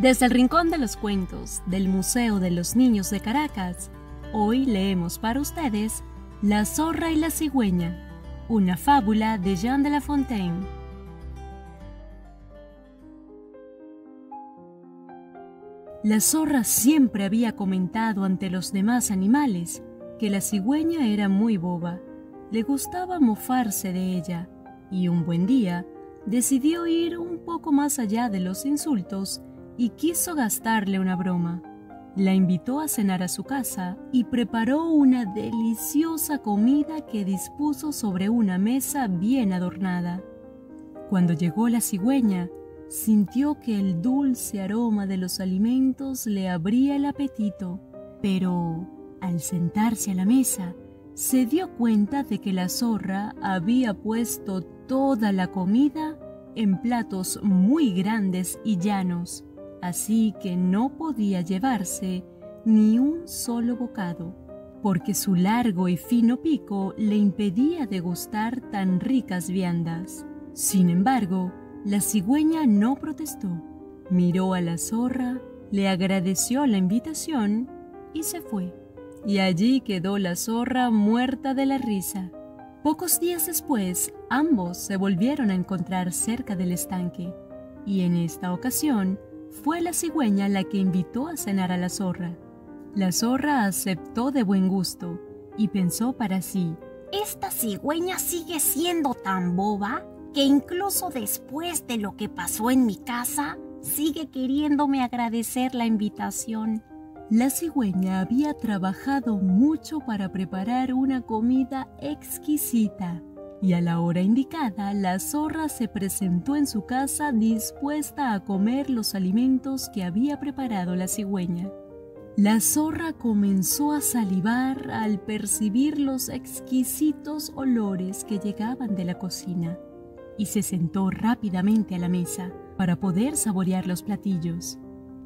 Desde el Rincón de los Cuentos del Museo de los Niños de Caracas, hoy leemos para ustedes La zorra y la cigüeña, una fábula de Jean de La Fontaine. La zorra siempre había comentado ante los demás animales que la cigüeña era muy boba. Le gustaba mofarse de ella y un buen día decidió ir un poco más allá de los insultos y quiso gastarle una broma. La invitó a cenar a su casa y preparó una deliciosa comida que dispuso sobre una mesa bien adornada. Cuando llegó la cigüeña, sintió que el dulce aroma de los alimentos le abría el apetito, pero al sentarse a la mesa, se dio cuenta de que la zorra había puesto toda la comida en platos muy grandes y llanos así que no podía llevarse ni un solo bocado, porque su largo y fino pico le impedía degustar tan ricas viandas. Sin embargo, la cigüeña no protestó. Miró a la zorra, le agradeció la invitación y se fue. Y allí quedó la zorra muerta de la risa. Pocos días después, ambos se volvieron a encontrar cerca del estanque, y en esta ocasión fue la cigüeña la que invitó a cenar a la zorra. La zorra aceptó de buen gusto y pensó para sí, esta cigüeña sigue siendo tan boba que incluso después de lo que pasó en mi casa, sigue queriéndome agradecer la invitación. La cigüeña había trabajado mucho para preparar una comida exquisita y a la hora indicada la zorra se presentó en su casa dispuesta a comer los alimentos que había preparado la cigüeña. La zorra comenzó a salivar al percibir los exquisitos olores que llegaban de la cocina y se sentó rápidamente a la mesa para poder saborear los platillos.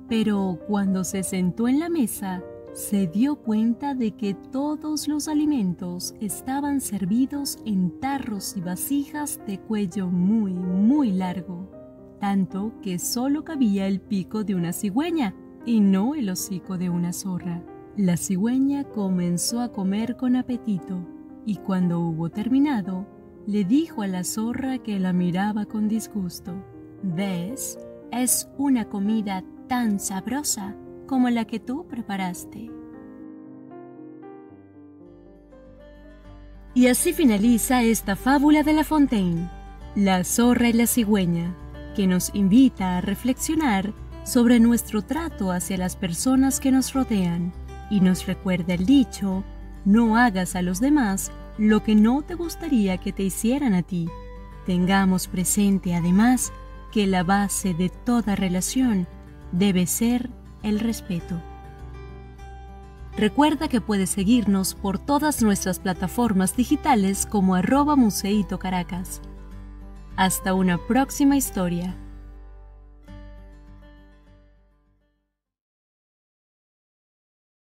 Pero cuando se sentó en la mesa, se dio cuenta de que todos los alimentos estaban servidos en tarros y vasijas de cuello muy, muy largo, tanto que solo cabía el pico de una cigüeña y no el hocico de una zorra. La cigüeña comenzó a comer con apetito y cuando hubo terminado, le dijo a la zorra que la miraba con disgusto. ¿Ves? Es una comida tan sabrosa como la que tú preparaste. Y así finaliza esta fábula de La Fontaine, La zorra y la cigüeña, que nos invita a reflexionar sobre nuestro trato hacia las personas que nos rodean y nos recuerda el dicho, no hagas a los demás lo que no te gustaría que te hicieran a ti. Tengamos presente además que la base de toda relación debe ser el respeto. Recuerda que puedes seguirnos por todas nuestras plataformas digitales como arroba Museito Caracas. Hasta una próxima historia.